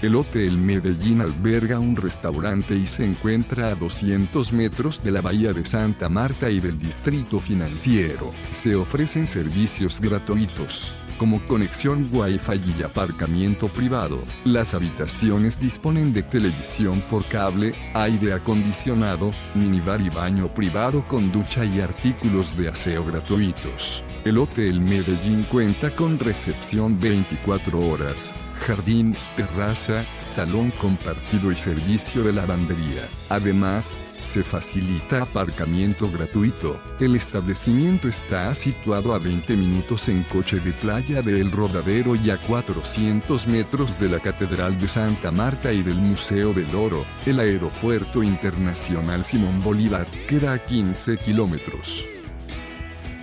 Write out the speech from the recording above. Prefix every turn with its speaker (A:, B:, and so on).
A: El Hotel Medellín alberga un restaurante y se encuentra a 200 metros de la bahía de Santa Marta y del distrito financiero. Se ofrecen servicios gratuitos como conexión Wi-Fi y aparcamiento privado. Las habitaciones disponen de televisión por cable, aire acondicionado, minibar y baño privado con ducha y artículos de aseo gratuitos. El Hotel Medellín cuenta con recepción 24 horas jardín, terraza, salón compartido y servicio de lavandería. Además, se facilita aparcamiento gratuito. El establecimiento está situado a 20 minutos en coche de playa de El Rodadero y a 400 metros de la Catedral de Santa Marta y del Museo del Oro. El Aeropuerto Internacional Simón Bolívar queda a 15 kilómetros.